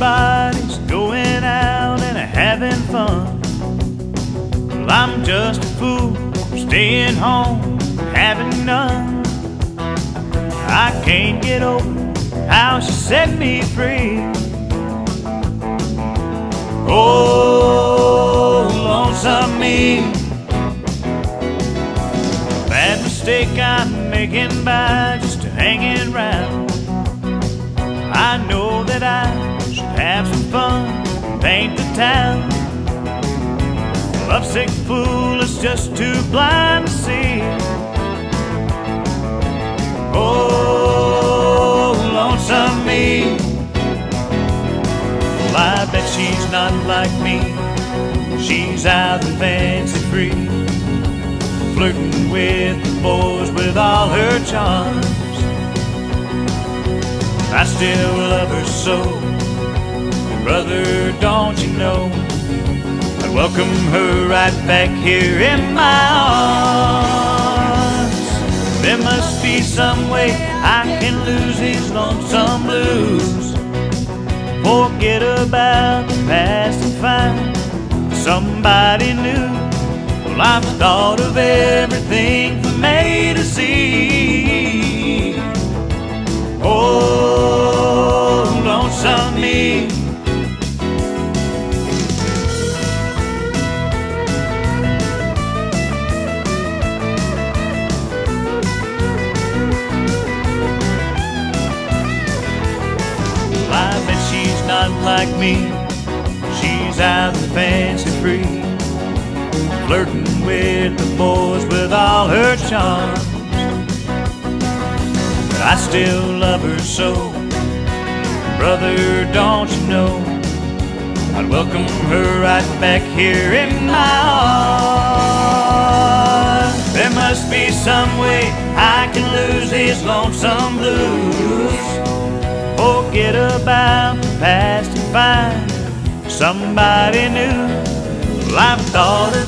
Everybody's going out and having fun. Well, I'm just a fool, staying home, having none. I can't get over how she set me free. Oh, lonesome me. Bad mistake I'm making by just hanging around. I know have some fun, paint the town. Lovesick fool is just too blind to see. Oh, lonesome me. Well, I bet she's not like me. She's out and fancy free, flirting with the boys with all her charms. I still love her so, brother. Don't you know? I'd welcome her right back here in my arms. There must be some way I can lose these lonesome blues. Forget about the past and find somebody new. Well, I've thought of everything from A to Z. I bet she's not like me. She's out and fancy free, flirting with the boys with all her charms. But I still love her so, brother. Don't you know? I'd welcome her right back here in my arms. There must be some way I can lose these lonesome blues. Past and find somebody new. Well, I've thought of